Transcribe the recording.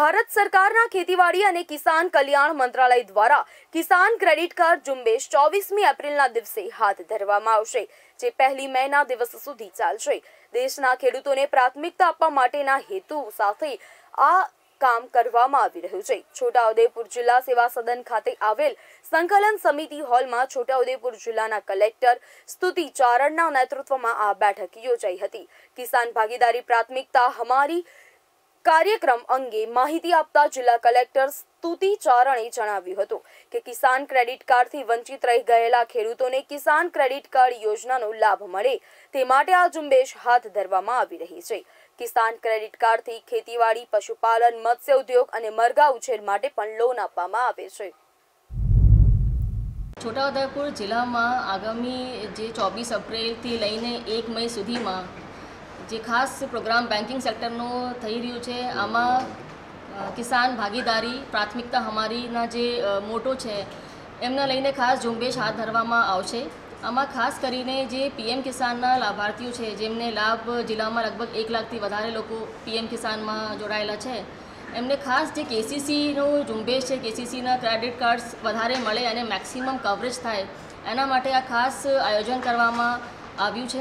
ભારત સરકારના ખેતીવાડી અને કિસાન કલ્યાણ મંત્રાલય દ્વારા કિસાન ક્રેડિટ કાર્ડ ઝુંબેશ ચોવીસમી એપ્રિલના દિવસે હાથ ધરવામાં આવશે, જે પહેલી મેના દિવસ સુધી ચાલશે. દેશના ખેડૂતોને પ્રાથમિકતા આપવા માટેના હેતુ સાથે આ કામ કરવામાં આવી રહ્યું છે. છોટાઉદેપુર જિલ્લા સેવા સદન ખાતે આવેલ સંકલન સમિતિ હોલમાં છોટાઉદેપુર જિલ્લાના કલેક્ટર સ્તુતિ ચારણના નેતૃત્વમાં આ બેઠક યોજાઈ હતી. કિસાન ભાગીદારી પ્રાથમિકતા હમારી કાર્યક્રમ અંગે માહિતી આપતા જિલ્લા કલેક્ટર સ્તુતિ ચારણે જણાવ્યું હતું કે કિસાન ક્રેડિટ કાર્ડથી વંચિત રહી ગયેલા ખેડૂતોને કિસાન ક્રેડિટ કાર્ડ યોજનાનો લાભ મળે તે માટે આ ઝુંબેશ હાથ ધરવામાં આવી રહી છે. કિસાન ક્રેડિટ કાર્ડથી ખેતીવાડી, પશુપાલન, મત્સ્ય ઉદ્યોગ અને મરઘા ઉછેર માટે પણ લોન આપવામાં આવે છે. છોટાઉદેપુર જિલ્લામાં આગામી જે ચોવીસ એપ્રિલથી લઈને એક મે સુધીમાં જે ખાસ પ્રોગ્રામ બેન્કિંગ સેક્ટરનો થઈ રહ્યું છે, આમાં કિસાન ભાગીદારી, પ્રાથમિકતા હમારીના જે મોટો છે, એમને લઈને ખાસ ઝુંબેશ હાથ ધરવામાં આવશે. આમાં ખાસ કરીને જે પીએમ કિસાનના લાભાર્થીઓ છે, જેમને લાભ જિલ્લામાં લગભગ એક લાખથી વધારે લોકો પીએમ કિસાનમાં જોડાયેલા છે, એમને ખાસ જે કેસીસીનું ઝુંબેશ છે, કેસીસીના ક્રેડિટ કાર્ડ્સ વધારે મળે અને મેક્સિમમ કવરેજ થાય, એના માટે આ ખાસ આયોજન કરવામાં આવ્યું છે.